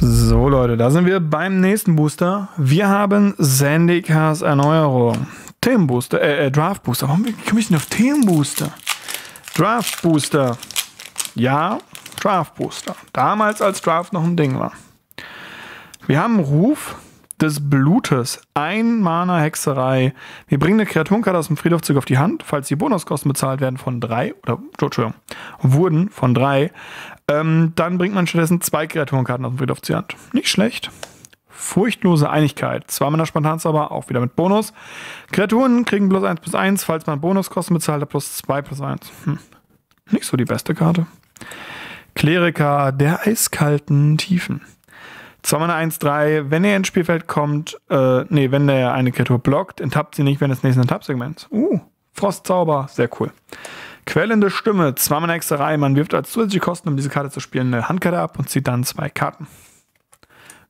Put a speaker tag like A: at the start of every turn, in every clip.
A: So Leute, da sind wir beim nächsten Booster. Wir haben Sandikas Erneuerung. Themenbooster, äh, äh, Draft Booster. Warum komme ich denn auf Themenbooster? Draft Booster. Ja, Draft Booster. Damals als Draft noch ein Ding war. Wir haben Ruf des Blutes. Ein Mana Hexerei. Wir bringen eine Kreaturenkarte aus dem Friedhof zurück auf die Hand, falls die Bonuskosten bezahlt werden von drei, oder, Entschuldigung, wurden von drei. Ähm, dann bringt man stattdessen zwei Kreaturenkarten aus dem Friedhof zur Hand. Nicht schlecht. Furchtlose Einigkeit. Zwei Mana Spontanzauber, auch wieder mit Bonus. Kreaturen kriegen plus 1 plus 1, falls man Bonuskosten bezahlt hat, plus 2 plus 1. Hm. Nicht so die beste Karte. Kleriker der eiskalten Tiefen. 2 Mana 1, 3. Wenn er ins Spielfeld kommt, äh, nee, wenn der eine Kreatur blockt, enttappt sie nicht während des nächsten Enttapp-Segments. Uh, Frostzauber, sehr cool. Quellende Stimme, 2 Mana extra Reihe. Man wirft als zusätzliche Kosten, um diese Karte zu spielen, eine Handkarte ab und zieht dann zwei Karten.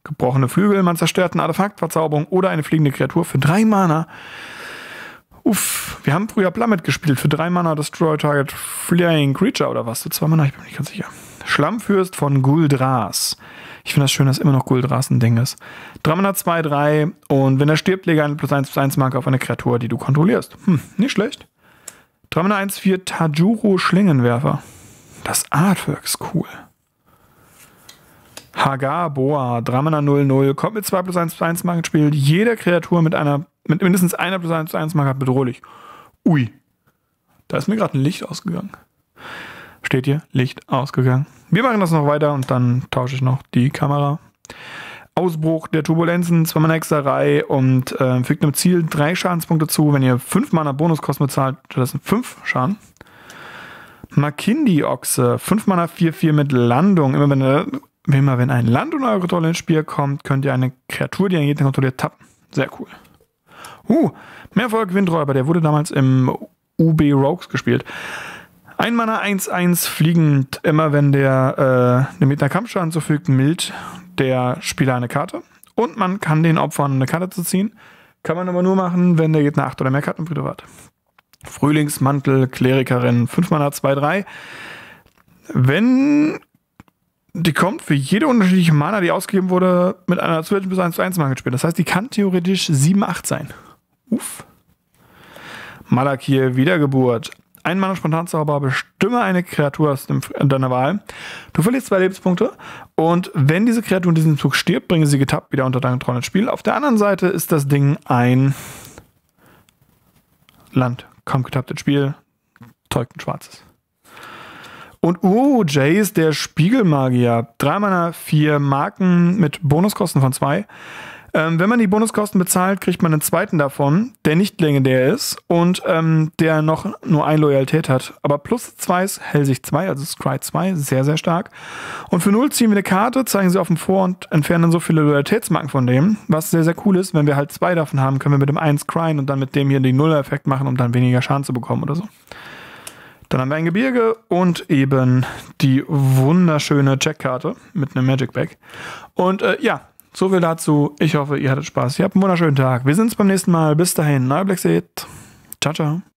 A: Gebrochene Flügel, man zerstört ein Artefakt, Verzauberung oder eine fliegende Kreatur für 3 Mana. Uff, wir haben früher Plummet gespielt für 3 Mana Destroy Target Flying Creature oder was? Für 2 Mana, ich bin mir nicht ganz sicher. Schlammfürst von Guldras. Ich finde das schön, dass immer noch Guldras ein Ding ist. 3 Mana 2, 3 und wenn er stirbt, lege eine plus 1 plus 1 Marke auf eine Kreatur, die du kontrollierst. Hm, nicht schlecht. 3 Mana 1, 4 Tajuro Schlingenwerfer. Das Artwork ist cool. Hagar Boa, 3 Mana 0, 0, kommt mit 2 plus 1 plus 1 Marken ins Spiel. Jede Kreatur mit einer, mit mindestens einer plus 1 plus 1 Marke bedrohlich. Ui. Da ist mir gerade ein Licht ausgegangen. Steht hier, Licht ausgegangen. Wir machen das noch weiter und dann tausche ich noch die Kamera. Ausbruch der Turbulenzen, zweimal eine Hexerei und äh, fügt einem Ziel drei Schadenspunkte zu, wenn ihr fünf Mana Bonuskosten bezahlt. Das sind fünf Schaden. Makindi-Ochse, 5 Mana 4-4 mit Landung. Immer wenn, immer wenn ein Land und eure Kontrolle ins Spiel kommt, könnt ihr eine Kreatur, die einen Gegner kontrolliert, tappen. Sehr cool. Uh, Mehrfolg Windräuber, der wurde damals im UB Rogues gespielt. Ein Mana 1-1 fliegend, immer wenn der äh, mit einer Kampfschaden zufügt, mild der Spieler eine Karte. Und man kann den opfern, eine Karte zu ziehen. Kann man aber nur machen, wenn der Gegner 8 oder mehr Karten hat. Frühlingsmantel, Klerikerin, 5 Mana 2-3. Wenn die kommt für jede unterschiedliche Mana, die ausgegeben wurde, mit einer zusätzlichen bis 1 zu 1 gespielt. Das heißt, die kann theoretisch 7-8 sein. Uff. Malakir, Wiedergeburt ein Mana Spontanzauber, bestimme eine Kreatur aus dem, deiner Wahl. Du verlierst zwei Lebenspunkte und wenn diese Kreatur in diesem Zug stirbt, bringe sie getappt wieder unter deine Kontrolle ins Spiel. Auf der anderen Seite ist das Ding ein Land. Kaum getappt ins Spiel, teugt ein schwarzes. Und uh, Jace, der Spiegelmagier. Drei Mana, vier Marken mit Bonuskosten von zwei. Ähm, wenn man die Bonuskosten bezahlt, kriegt man einen zweiten davon, der nicht legendär ist und ähm, der noch nur eine Loyalität hat. Aber plus zwei ist Hellsicht 2, also Scry 2, sehr, sehr stark. Und für 0 ziehen wir eine Karte, zeigen sie auf dem Vor und entfernen so viele Loyalitätsmarken von dem. Was sehr, sehr cool ist, wenn wir halt zwei davon haben, können wir mit dem einen scryen und dann mit dem hier den Nuller-Effekt machen, um dann weniger Schaden zu bekommen oder so. Dann haben wir ein Gebirge und eben die wunderschöne Checkkarte mit einem Magic Bag. Und äh, ja, so viel dazu. Ich hoffe, ihr hattet Spaß. Ihr habt einen wunderschönen Tag. Wir sehen uns beim nächsten Mal. Bis dahin. Neuer Black Ciao, ciao.